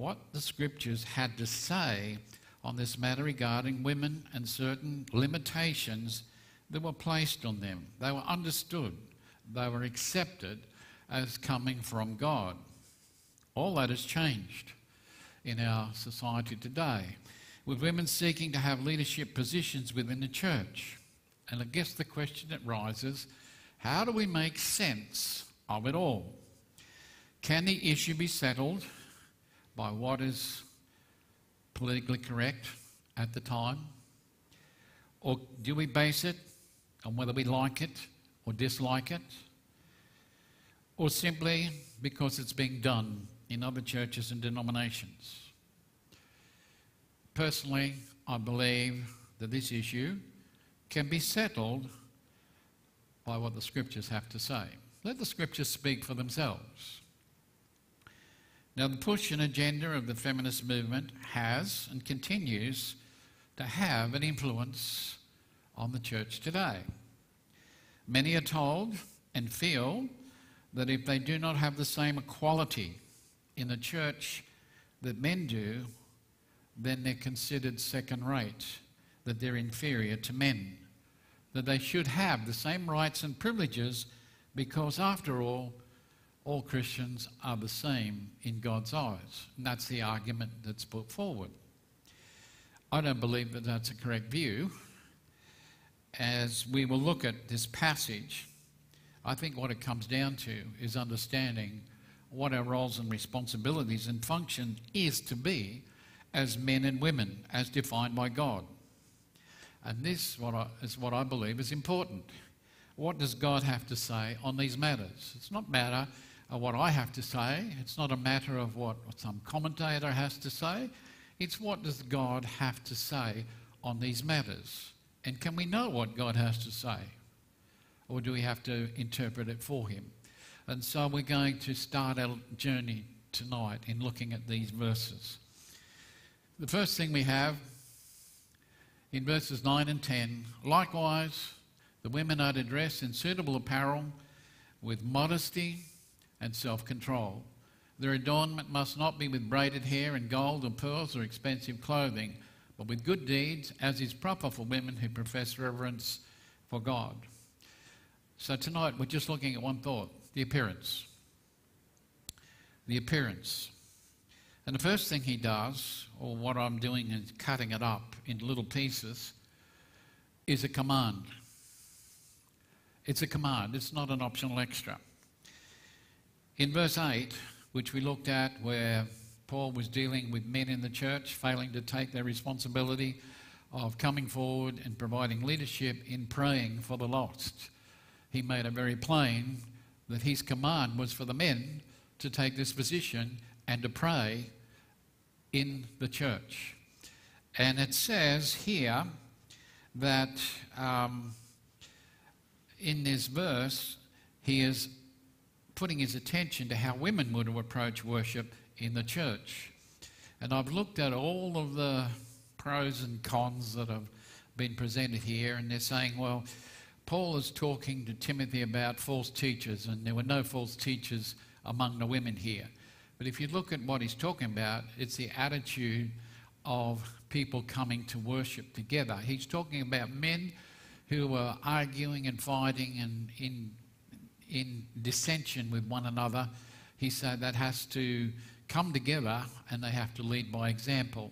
what the scriptures had to say on this matter regarding women and certain limitations that were placed on them. They were understood, they were accepted as coming from God. All that has changed in our society today, with women seeking to have leadership positions within the church. And I guess the question that rises how do we make sense of it all? Can the issue be settled by what is politically correct at the time? Or do we base it on whether we like it or dislike it? Or simply because it's being done in other churches and denominations? Personally, I believe that this issue can be settled by what the scriptures have to say. Let the scriptures speak for themselves. Now, the push and agenda of the feminist movement has and continues to have an influence on the church today. Many are told and feel that if they do not have the same equality in the church that men do, then they're considered second rate, that they're inferior to men, that they should have the same rights and privileges because, after all, all Christians are the same in God's eyes. And that's the argument that's put forward. I don't believe that that's a correct view. As we will look at this passage, I think what it comes down to is understanding what our roles and responsibilities and function is to be as men and women, as defined by God. And this what I, is what I believe is important. What does God have to say on these matters? It's not matter Uh, what I have to say. It's not a matter of what some commentator has to say. It's what does God have to say on these matters? And can we know what God has to say? Or do we have to interpret it for Him? And so we're going to start our journey tonight in looking at these verses. The first thing we have in verses 9 and 10 likewise, the women are to dress in suitable apparel with modesty and self control. Their adornment must not be with braided hair and gold or pearls or expensive clothing, but with good deeds, as is proper for women who profess reverence for God. So tonight we're just looking at one thought the appearance. The appearance. And the first thing he does, or what I'm doing is cutting it up into little pieces, is a command. It's a command, it's not an optional extra. In verse 8, which we looked at, where Paul was dealing with men in the church failing to take their responsibility of coming forward and providing leadership in praying for the lost, he made it very plain that his command was for the men to take this position and to pray in the church. And it says here that um, in this verse, he is putting his attention to how women would approach worship in the church. And I've looked at all of the pros and cons that have been presented here, and they're saying, well, Paul is talking to Timothy about false teachers, and there were no false teachers among the women here. But if you look at what he's talking about, it's the attitude of people coming to worship together. He's talking about men who were arguing and fighting and in, in dissension with one another. He said that has to come together and they have to lead by example.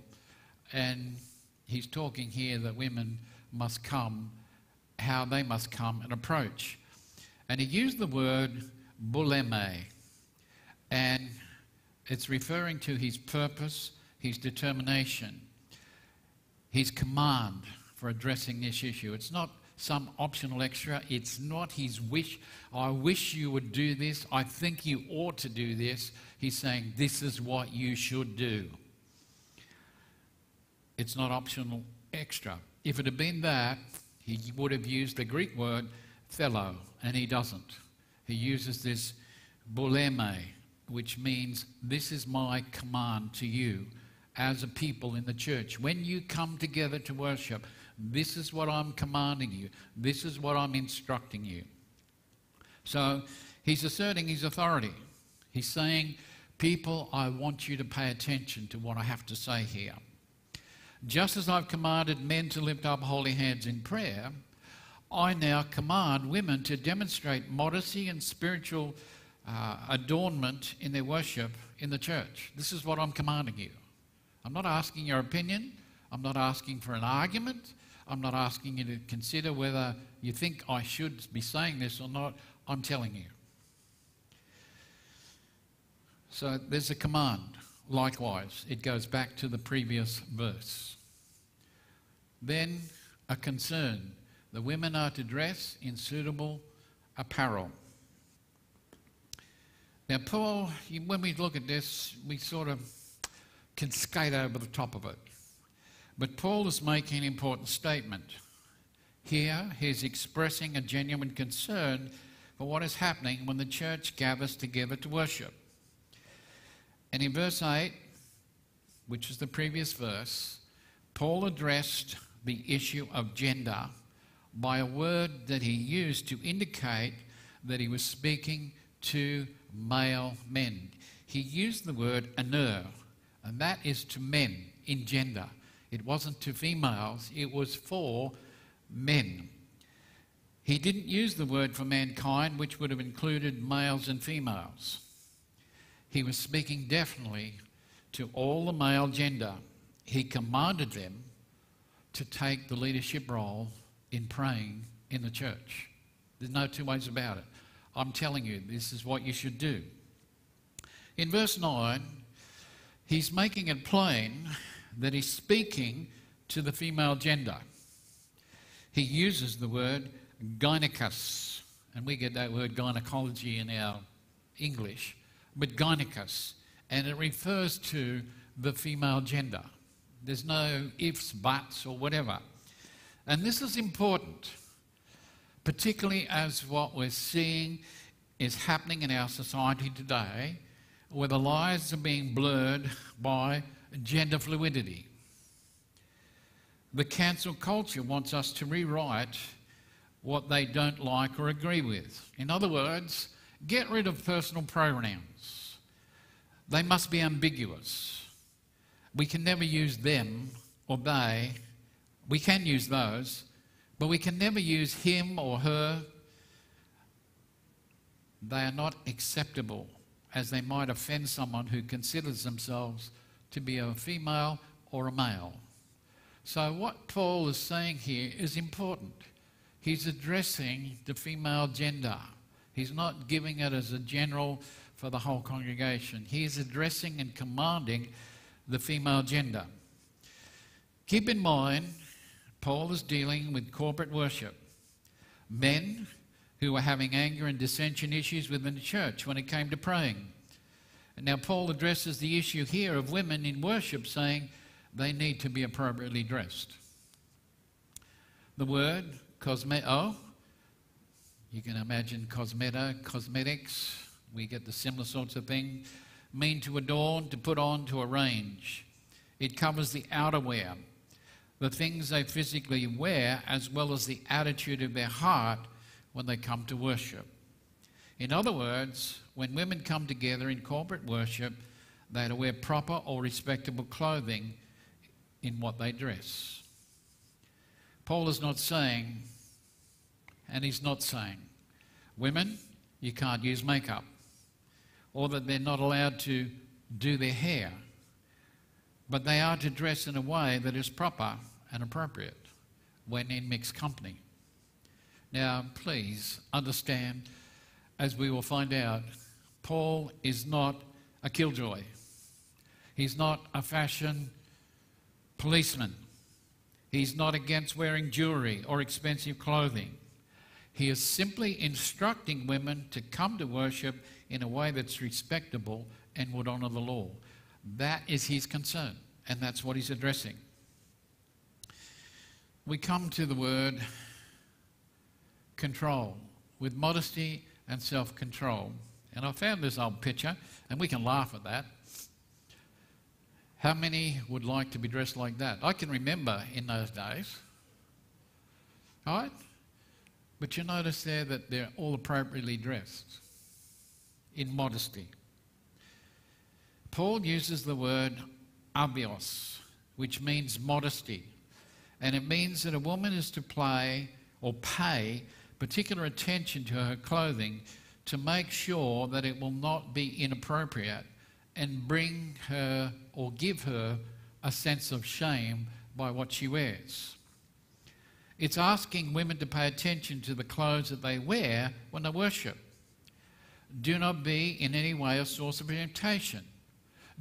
And he's talking here that women must come, how they must come and approach. And he used the word buleme. And it's referring to his purpose, his determination, his command for addressing this issue. It's not some optional extra. It's not his wish. I wish you would do this. I think you ought to do this. He's saying, This is what you should do. It's not optional extra. If it had been that, he would have used the Greek word phelo, and he doesn't. He uses this buleme, which means this is my command to you as a people in the church. When you come together to worship, this is what I'm commanding you, this is what I'm instructing you. So he's asserting his authority. He's saying, People, I want you to pay attention to what I have to say here. Just as I've commanded men to lift up holy hands in prayer, I now command women to demonstrate modesty and spiritual uh, adornment in their worship in the church. This is what I'm commanding you. I'm not asking your opinion. I'm not asking for an argument. I'm not asking you to consider whether you think I should be saying this or not. I'm telling you. So there's a command. Likewise, it goes back to the previous verse. Then a concern. The women are to dress in suitable apparel. Now, Paul, when we look at this, we sort of can skate over the top of it. But Paul is making an important statement. Here, he's expressing a genuine concern for what is happening when the church gathers together to worship. And in verse 8, which is the previous verse, Paul addressed the issue of gender by a word that he used to indicate that he was speaking to male men. He used the word aner, and that is to men in gender. It wasn't to females, it was for men. He didn't use the word for mankind, which would have included males and females. He was speaking definitely to all the male gender. He commanded them to take the leadership role in praying in the church. There's no two ways about it. I'm telling you, this is what you should do. In verse 9, he's making it plain that he's speaking to the female gender. He uses the word gynecus, and we get that word gynecology in our English, but gynecus, and it refers to the female gender. There's no ifs, buts, or whatever. And this is important, particularly as what we're seeing is happening in our society today, where the lives are being blurred by gender fluidity. The cancel culture wants us to rewrite what they don't like or agree with. In other words, get rid of personal pronouns. They must be ambiguous. We can never use them or they. We can use those, but we can never use him or her. They are not acceptable as they might offend someone who considers themselves to be a female or a male. So, what Paul is saying here is important. He's addressing the female gender. He's not giving it as a general for the whole congregation. He's addressing and commanding the female gender. Keep in mind, Paul is dealing with corporate worship. Men who were having anger and dissension issues within the church when it came to praying. Now, Paul addresses the issue here of women in worship, saying they need to be appropriately dressed. The word cosmeto, oh, you can imagine cosmeta, cosmetics, we get the similar sorts of thing, mean to adorn, to put on, to arrange. It covers the outerwear, the things they physically wear, as well as the attitude of their heart when they come to worship. In other words, when women come together in corporate worship, they are to wear proper or respectable clothing in what they dress. Paul is not saying, and he's not saying, women, you can't use makeup, or that they're not allowed to do their hair, but they are to dress in a way that is proper and appropriate when in mixed company. Now, please understand, as we will find out, Paul is not a killjoy. He's not a fashion policeman. He's not against wearing jewelry or expensive clothing. He is simply instructing women to come to worship in a way that's respectable and would honour the Lord. That is his concern, and that's what he's addressing. We come to the word control with modesty and self control. And I found this old picture, and we can laugh at that. How many would like to be dressed like that? I can remember in those days. Right? But you notice there that they're all appropriately dressed in modesty. Paul uses the word abios, which means modesty. And it means that a woman is to play or pay particular attention to her clothing to make sure that it will not be inappropriate and bring her or give her a sense of shame by what she wears. It's asking women to pay attention to the clothes that they wear when they worship. Do not be in any way a source of temptation.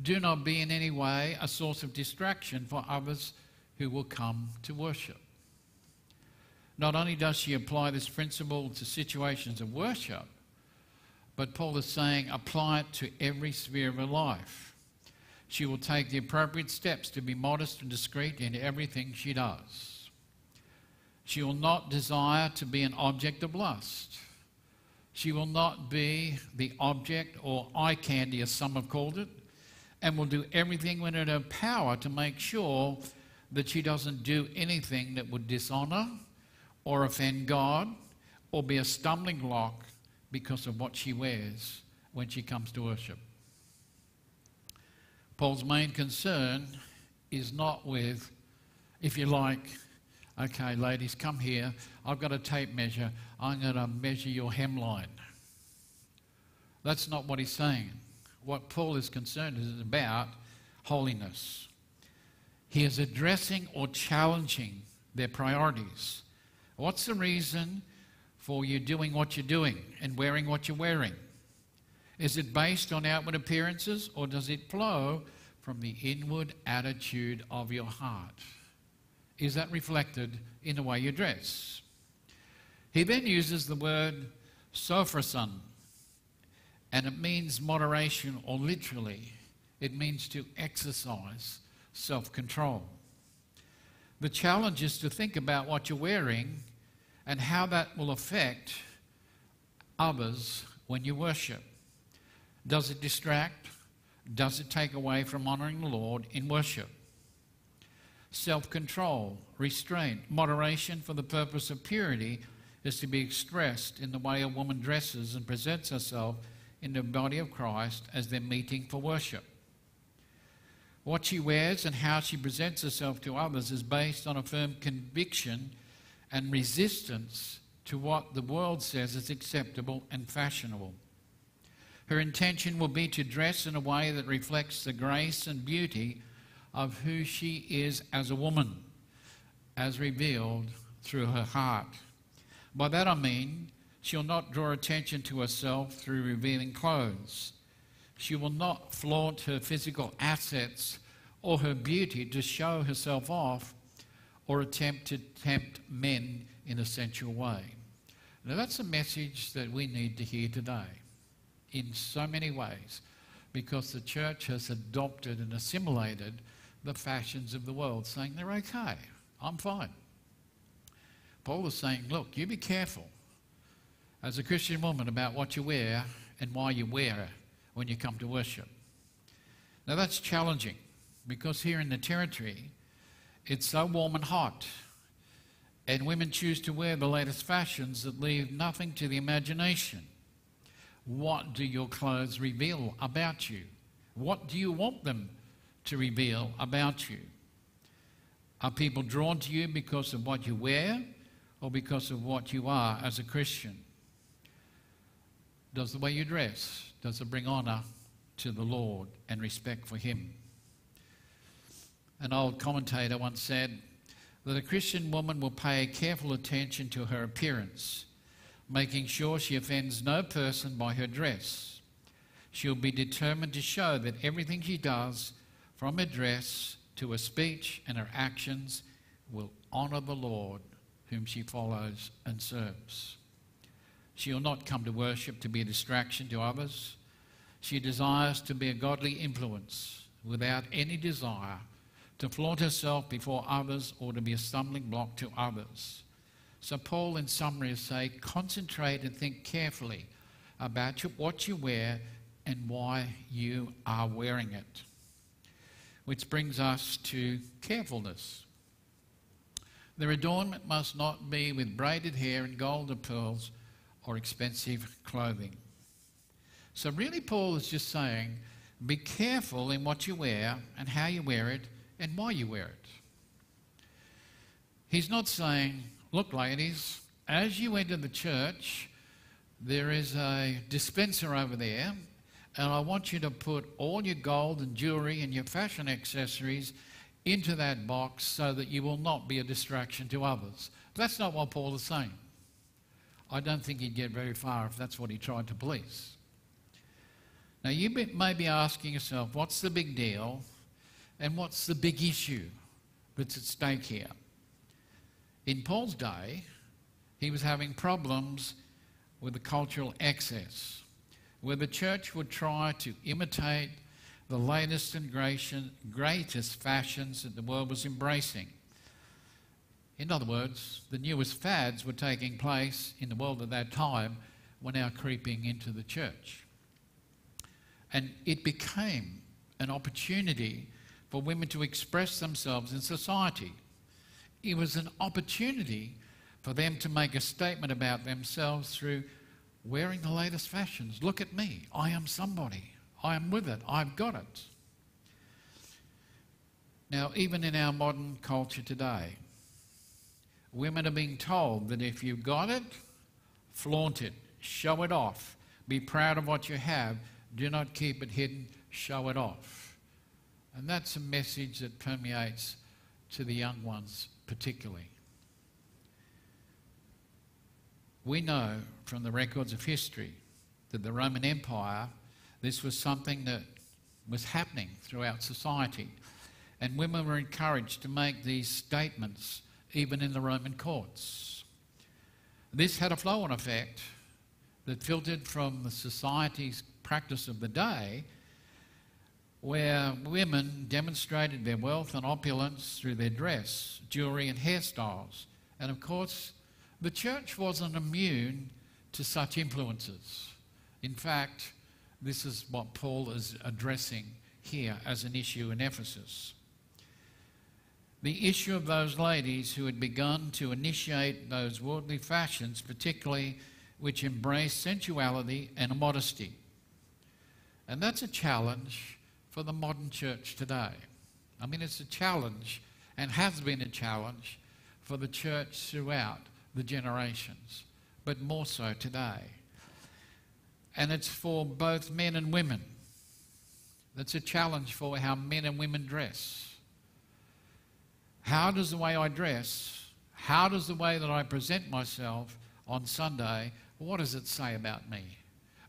Do not be in any way a source of distraction for others who will come to worship. Not only does she apply this principle to situations of worship, but Paul is saying apply it to every sphere of her life. She will take the appropriate steps to be modest and discreet in everything she does. She will not desire to be an object of lust. She will not be the object or eye candy, as some have called it, and will do everything within her power to make sure that she doesn't do anything that would dishonor or offend God or be a stumbling block because of what she wears when she comes to worship. Paul's main concern is not with, if you like, okay, ladies, come here. I've got a tape measure. I'm going to measure your hemline. That's not what he's saying. What Paul is concerned is about holiness. He is addressing or challenging their priorities. What's the reason for you doing what you're doing and wearing what you're wearing? Is it based on outward appearances or does it flow from the inward attitude of your heart? Is that reflected in the way you dress? He then uses the word sophroson, and it means moderation or literally, it means to exercise self control. The challenge is to think about what you're wearing and how that will affect others when you worship. Does it distract? Does it take away from honoring the Lord in worship? Self control, restraint, moderation for the purpose of purity is to be expressed in the way a woman dresses and presents herself in the body of Christ as they're meeting for worship. What she wears and how she presents herself to others is based on a firm conviction and resistance to what the world says is acceptable and fashionable. Her intention will be to dress in a way that reflects the grace and beauty of who she is as a woman, as revealed through her heart. By that I mean, she'll not draw attention to herself through revealing clothes. She will not flaunt her physical assets or her beauty to show herself off or attempt to tempt men in a sensual way. Now, that's a message that we need to hear today in so many ways because the church has adopted and assimilated the fashions of the world, saying they're okay, I'm fine. Paul was saying, look, you be careful as a Christian woman about what you wear and why you wear it when you come to worship. Now, that's challenging because here in the territory, it's so warm and hot. And women choose to wear the latest fashions that leave nothing to the imagination. What do your clothes reveal about you? What do you want them to reveal about you? Are people drawn to you because of what you wear or because of what you are as a Christian? Does the way you dress, does it bring honor to the Lord and respect for Him? An old commentator once said that a Christian woman will pay careful attention to her appearance, making sure she offends no person by her dress. She'll be determined to show that everything she does, from her dress to her speech and her actions, will honour the Lord whom she follows and serves. She will not come to worship to be a distraction to others. She desires to be a godly influence without any desire to flaunt herself before others or to be a stumbling block to others. So, Paul, in summary, saying concentrate and think carefully about what you wear and why you are wearing it. Which brings us to carefulness. Their adornment must not be with braided hair and gold or pearls or expensive clothing. So, really, Paul is just saying Be careful in what you wear and how you wear it and why you wear it. He's not saying, look, ladies, as you enter the church, there is a dispenser over there, and I want you to put all your gold and jewelry and your fashion accessories into that box so that you will not be a distraction to others. That's not what Paul is saying. I don't think he'd get very far if that's what he tried to police. Now, you may be asking yourself, what's the big deal and what's the big issue that's at stake here? In Paul's day, he was having problems with the cultural excess, where the church would try to imitate the latest and greatest fashions that the world was embracing. In other words, the newest fads were taking place in the world at that time were now creeping into the church. And it became an opportunity for women to express themselves in society. It was an opportunity for them to make a statement about themselves through wearing the latest fashions. Look at me. I am somebody. I am with it. I've got it. Now, even in our modern culture today, women are being told that if you've got it, flaunt it, show it off, be proud of what you have, do not keep it hidden, show it off. And that's a message that permeates to the young ones particularly. We know from the records of history that the Roman Empire, this was something that was happening throughout society. And women were encouraged to make these statements even in the Roman courts. This had a flow on effect that filtered from the society's practice of the day, where women demonstrated their wealth and opulence through their dress, jewelry, and hairstyles. And of course, the church wasn't immune to such influences. In fact, this is what Paul is addressing here as an issue in Ephesus. The issue of those ladies who had begun to initiate those worldly fashions, particularly which embrace sensuality and modesty. And that's a challenge for the modern church today. I mean, it's a challenge and has been a challenge for the church throughout the generations, but more so today. And it's for both men and women. That's a challenge for how men and women dress. How does the way I dress, how does the way that I present myself on Sunday, what does it say about me?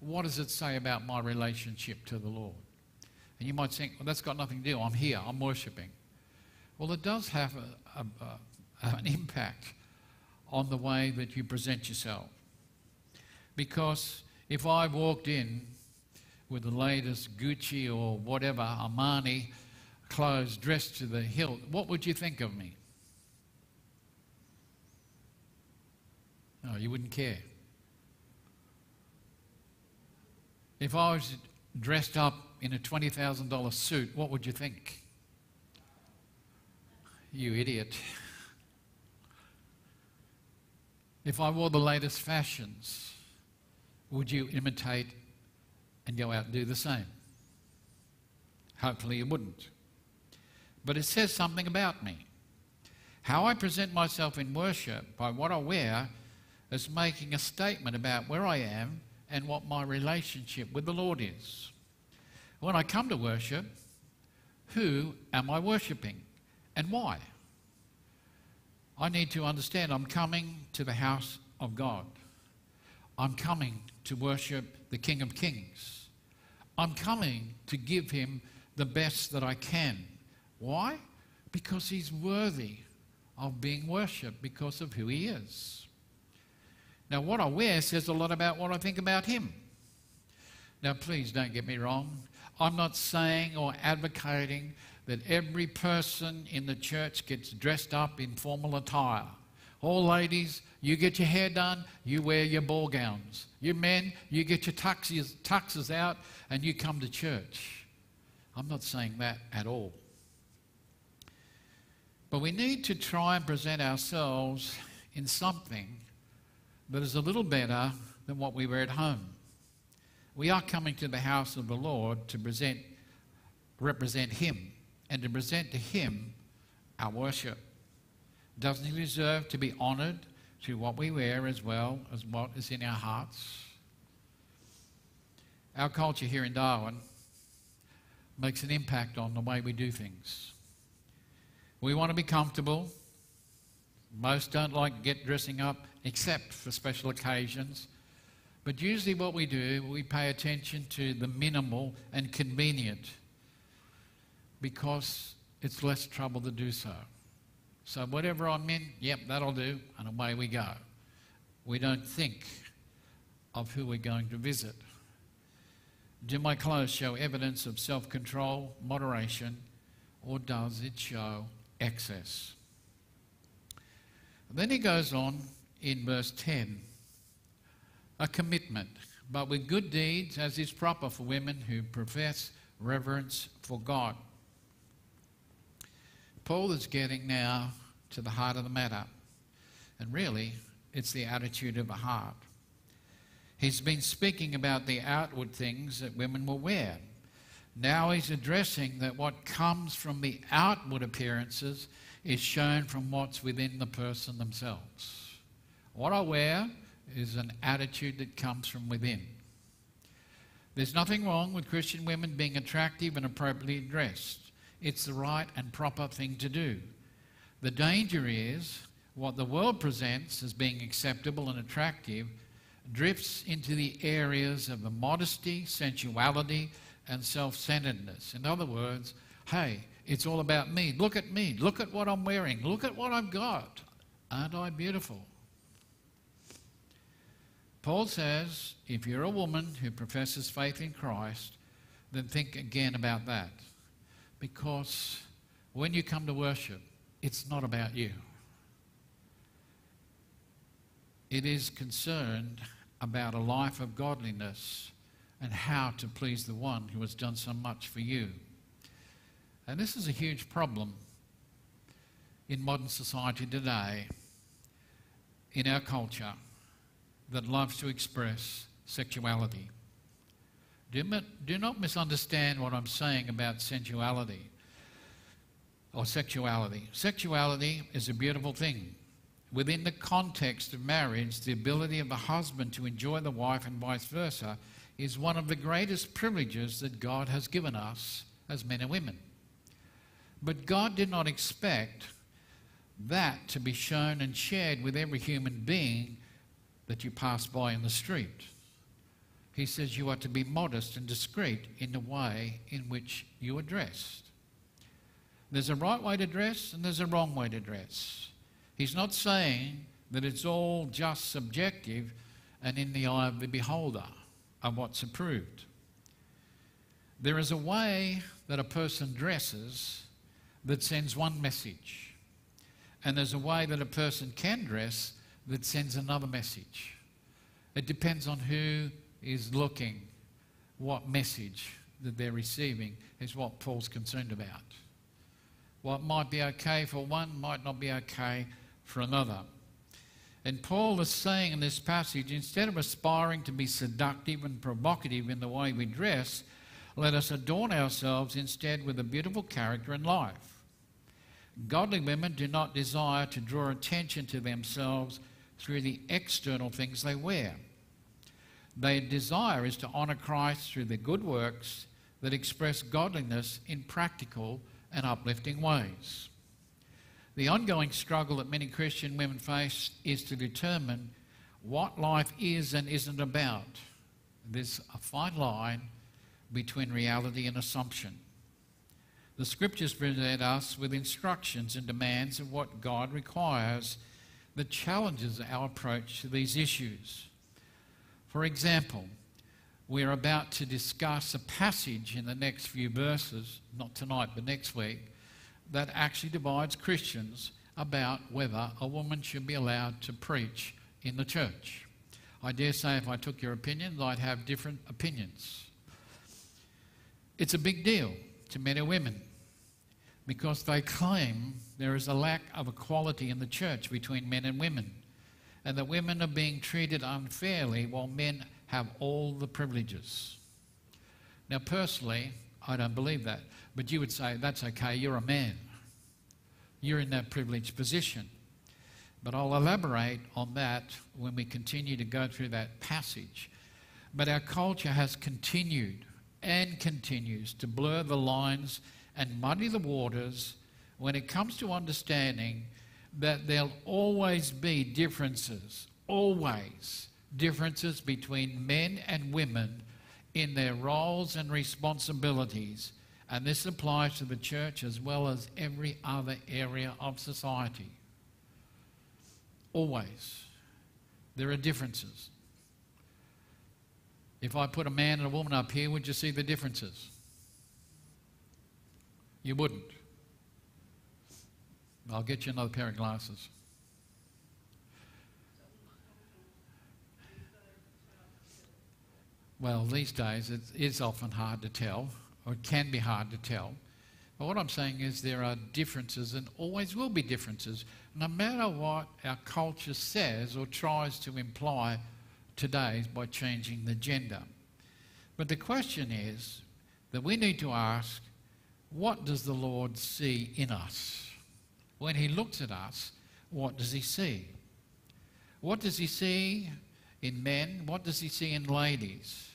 What does it say about my relationship to the Lord? And you might think, well, that's got nothing to do. I'm here, I'm worshipping. Well, it does have a, a, a, an impact on the way that you present yourself. Because if I walked in with the latest Gucci or whatever, Armani clothes dressed to the hilt, what would you think of me? No, you wouldn't care. If I was dressed up in a $20,000 suit, what would you think? You idiot. If I wore the latest fashions, would you imitate and go out and do the same? Hopefully, you wouldn't. But it says something about me. How I present myself in worship by what I wear is making a statement about where I am and what my relationship with the Lord is. When I come to worship, who am I worshipping and why? I need to understand I'm coming to the house of God. I'm coming to worship the King of Kings. I'm coming to give him the best that I can. Why? Because he's worthy of being worshipped because of who he is. Now, what I wear says a lot about what I think about him. Now, please don't get me wrong. I'm not saying or advocating that every person in the church gets dressed up in formal attire. All ladies, you get your hair done, you wear your ball gowns. You men, you get your tuxes, tuxes out and you come to church. I'm not saying that at all. But we need to try and present ourselves in something that is a little better than what we wear at home. We are coming to the house of the Lord to present represent Him and to present to Him our worship. Doesn't He deserve to be honoured through what we wear as well as what is in our hearts? Our culture here in Darwin makes an impact on the way we do things. We want to be comfortable. Most don't like get dressing up except for special occasions. But usually, what we do, we pay attention to the minimal and convenient because it's less trouble to do so. So, whatever I'm in, yep, that'll do, and away we go. We don't think of who we're going to visit. Do my clothes show evidence of self control, moderation, or does it show excess? Then he goes on in verse 10 a commitment, but with good deeds, as is proper for women who profess reverence for God. Paul is getting now to the heart of the matter, and really, it's the attitude of the heart. He's been speaking about the outward things that women will wear. Now he's addressing that what comes from the outward appearances is shown from what's within the person themselves. What I wear is an attitude that comes from within. There's nothing wrong with Christian women being attractive and appropriately dressed. It's the right and proper thing to do. The danger is what the world presents as being acceptable and attractive drifts into the areas of modesty, sensuality, and self centeredness. In other words, hey, it's all about me. Look at me. Look at what I'm wearing. Look at what I've got. Aren't I beautiful? Paul says if you're a woman who professes faith in Christ, then think again about that. Because when you come to worship, it's not about you. It is concerned about a life of godliness and how to please the one who has done so much for you. And this is a huge problem in modern society today, in our culture, that loves to express sexuality. Do, do not misunderstand what I'm saying about sensuality or sexuality. Sexuality is a beautiful thing within the context of marriage, the ability of the husband to enjoy the wife and vice versa is one of the greatest privileges that God has given us as men and women. But God did not expect that to be shown and shared with every human being that you pass by in the street. He says you are to be modest and discreet in the way in which you are dressed. There's a right way to dress and there's a wrong way to dress. He's not saying that it's all just subjective and in the eye of the beholder of what's approved. There is a way that a person dresses that sends one message, and there's a way that a person can dress that sends another message. It depends on who is looking, what message that they're receiving is what Paul's concerned about. What might be okay for one might not be okay for another. And Paul is saying in this passage instead of aspiring to be seductive and provocative in the way we dress, let us adorn ourselves instead with a beautiful character and life. Godly women do not desire to draw attention to themselves through the external things they wear. Their desire is to honour Christ through the good works that express godliness in practical and uplifting ways. The ongoing struggle that many Christian women face is to determine what life is and isn't about. There's a fine line between reality and assumption. The scriptures present us with instructions and demands of what God requires that challenges our approach to these issues. For example, we're about to discuss a passage in the next few verses, not tonight, but next week, that actually divides Christians about whether a woman should be allowed to preach in the church. I dare say if I took your opinions, I'd have different opinions. It's a big deal to men and women because they claim there is a lack of equality in the church between men and women, and that women are being treated unfairly while men have all the privileges. Now, personally, I don't believe that. But you would say, that's okay, you're a man. You're in that privileged position. But I'll elaborate on that when we continue to go through that passage. But our culture has continued and continues to blur the lines and muddy the waters when it comes to understanding that there'll always be differences, always differences between men and women in their roles and responsibilities. And this applies to the church as well as every other area of society. Always. There are differences. If I put a man and a woman up here, would you see the differences? You wouldn't. I'll get you another pair of glasses. Well, these days it is often hard to tell, or it can be hard to tell. But what I'm saying is there are differences and always will be differences, no matter what our culture says or tries to imply today by changing the gender. But the question is that we need to ask what does the Lord see in us? When He looks at us, what does He see? What does He see in men? What does He see in ladies?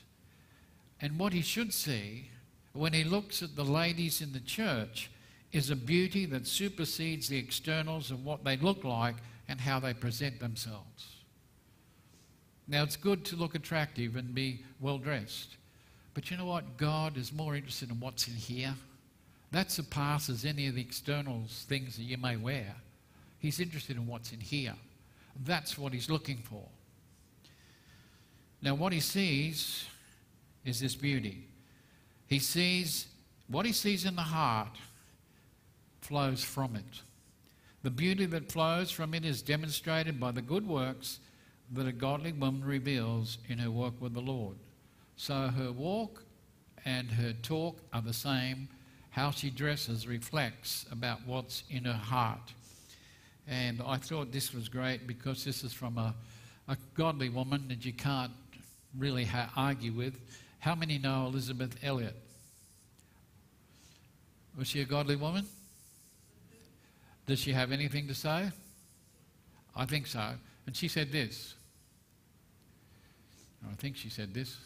And what He should see when He looks at the ladies in the church is a beauty that supersedes the externals of what they look like and how they present themselves. Now, it's good to look attractive and be well dressed. But you know what? God is more interested in what's in here. That surpasses any of the externals things that you may wear. He's interested in what's in here. That's what he's looking for. Now, what he sees is this beauty. He sees what he sees in the heart flows from it. The beauty that flows from it is demonstrated by the good works that a godly woman reveals in her work with the Lord. So her walk and her talk are the same how she dresses reflects about what's in her heart. And I thought this was great because this is from a, a godly woman that you can't really ha- argue with. How many know Elisabeth Elliot? Was she a godly woman? Does she have anything to say? I think so. And she said this. I think she said this.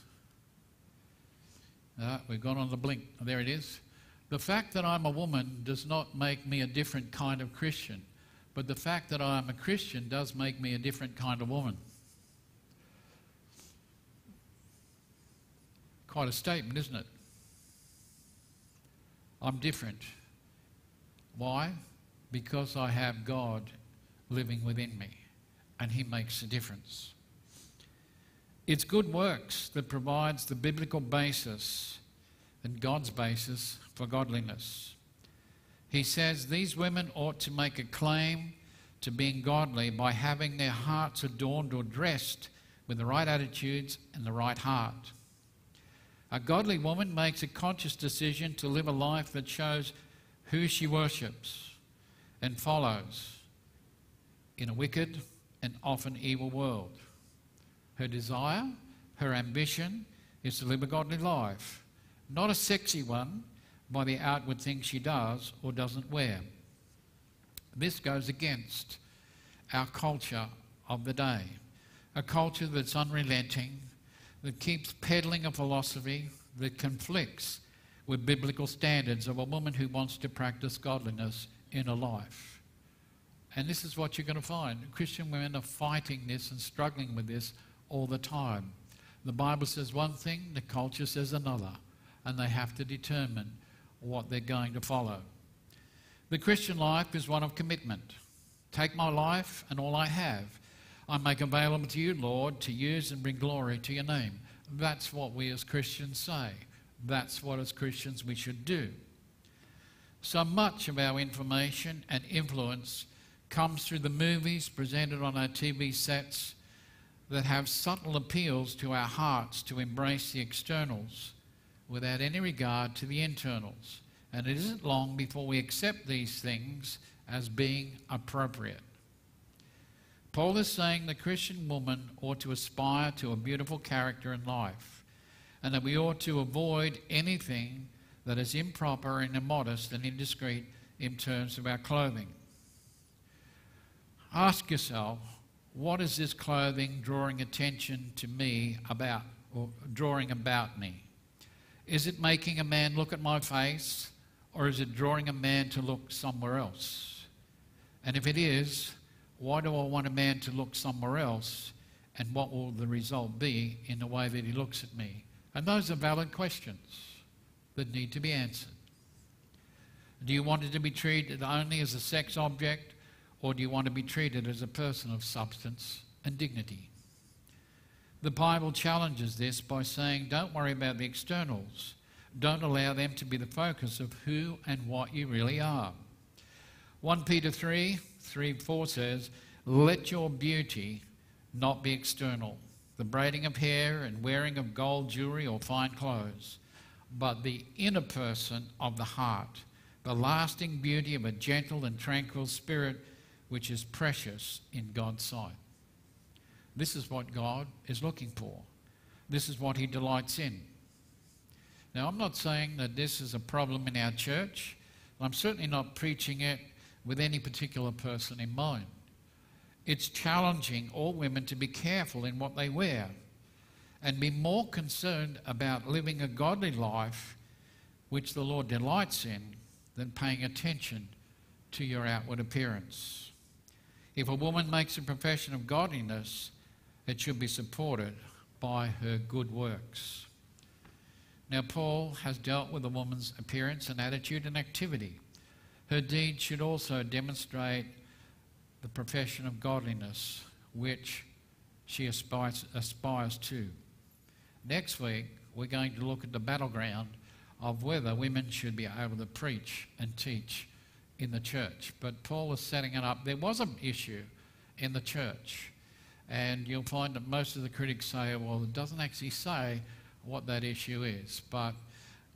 Uh, we've gone on the blink. There it is. The fact that I'm a woman does not make me a different kind of Christian, but the fact that I'm a Christian does make me a different kind of woman. Quite a statement, isn't it? I'm different. Why? Because I have God living within me, and He makes a difference. It's good works that provides the biblical basis and God's basis for godliness. He says these women ought to make a claim to being godly by having their hearts adorned or dressed with the right attitudes and the right heart. A godly woman makes a conscious decision to live a life that shows who she worships and follows in a wicked and often evil world. Her desire, her ambition is to live a godly life, not a sexy one, by the outward things she does or doesn't wear. This goes against our culture of the day, a culture that's unrelenting, that keeps peddling a philosophy that conflicts with biblical standards of a woman who wants to practice godliness in her life. And this is what you're going to find. Christian women are fighting this and struggling with this all the time. The Bible says one thing, the culture says another, and they have to determine what they're going to follow. The Christian life is one of commitment. Take my life and all I have. I make available to you, Lord, to use and bring glory to your name. That's what we as Christians say. That's what as Christians we should do. So much of our information and influence comes through the movies presented on our TV sets that have subtle appeals to our hearts to embrace the externals without any regard to the internals. And it isn't long before we accept these things as being appropriate. Paul is saying the Christian woman ought to aspire to a beautiful character in life, and that we ought to avoid anything that is improper and immodest and indiscreet in terms of our clothing. Ask yourself, what is this clothing drawing attention to me about, or drawing about me? Is it making a man look at my face, or is it drawing a man to look somewhere else? And if it is, why do I want a man to look somewhere else? And what will the result be in the way that he looks at me? And those are valid questions that need to be answered. Do you want it to be treated only as a sex object, or do you want to be treated as a person of substance and dignity? The Bible challenges this by saying, don't worry about the externals. Don't allow them to be the focus of who and what you really are. 1 Peter 3 3 4 says, Let your beauty not be external, the braiding of hair and wearing of gold jewelry or fine clothes, but the inner person of the heart, the lasting beauty of a gentle and tranquil spirit, which is precious in God's sight. This is what God is looking for. This is what He delights in. Now, I'm not saying that this is a problem in our church. I'm certainly not preaching it with any particular person in mind. It's challenging all women to be careful in what they wear and be more concerned about living a godly life, which the Lord delights in, than paying attention to your outward appearance. If a woman makes a profession of godliness, it should be supported by her good works. Now, Paul has dealt with a woman's appearance and attitude and activity. Her deeds should also demonstrate the profession of godliness which she aspires, aspires to. Next week, we're going to look at the battleground of whether women should be able to preach and teach in the church. But Paul is setting it up. There was an issue in the church, and you'll find that most of the critics say, well, it doesn't actually say what that issue is. But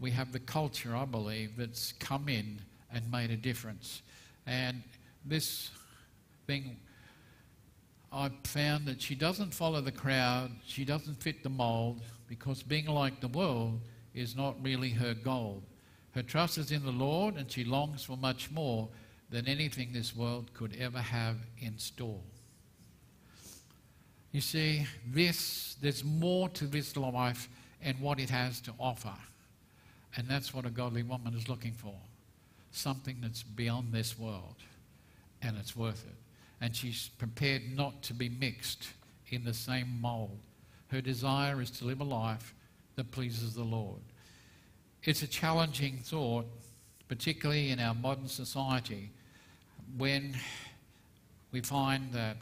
we have the culture, I believe, that's come in and made a difference. And this thing, I've found that she doesn't follow the crowd, she doesn't fit the mold, because being like the world is not really her goal. Her trust is in the Lord, and she longs for much more than anything this world could ever have in store. You see, this, there's more to this life and what it has to offer. And that's what a godly woman is looking for something that's beyond this world, and it's worth it. And she's prepared not to be mixed in the same mold. Her desire is to live a life that pleases the Lord. It's a challenging thought, particularly in our modern society, when we find that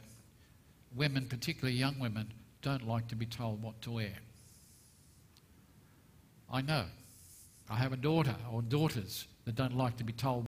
women, particularly young women, don't like to be told what to wear. I know. I have a daughter or daughters that don't like to be told